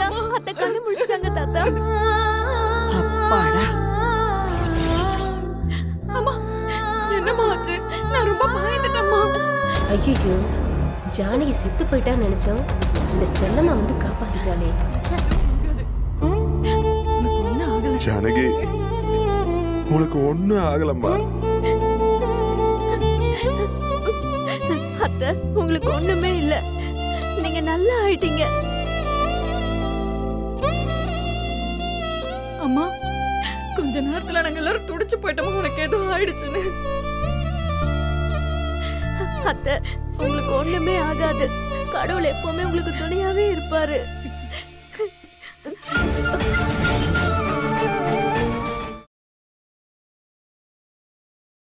தாத்தா அத்தை கண்ணு முடிச்சிட்டாங்க தாத்தா. அப்பாடா. அம்மா என்னம்மா ஆச்சு? நான் ரொம்ப பயந்துட்டேம்மா. ஐயோ ஜானகி செத்து போயிட்டான்னு நினைச்சோம். இந்த செல்லம்மா வந்து காப்பாத்திட்டாளே. ஜானகி உனக்கு ஒண்ணும் ஆகலம்மா. அத்தை உங்களுக்கு ஒண்ணுமே இல்ல. நீங்க நல்லா ஆயிட்டீங்க. அம்மா கொஞ்ச நேரத்துல நாங்க எல்லாரும் துடிச்சு போயிட்டோம் உனக்கு எதுவும் ஆயிடுச்சுன்னு. அத்தை உங்களுக்கு ஒண்ணுமே ஆகாது. கடவுள் எப்பவுமே உங்களுக்கு துணையாவே இருப்பாரு.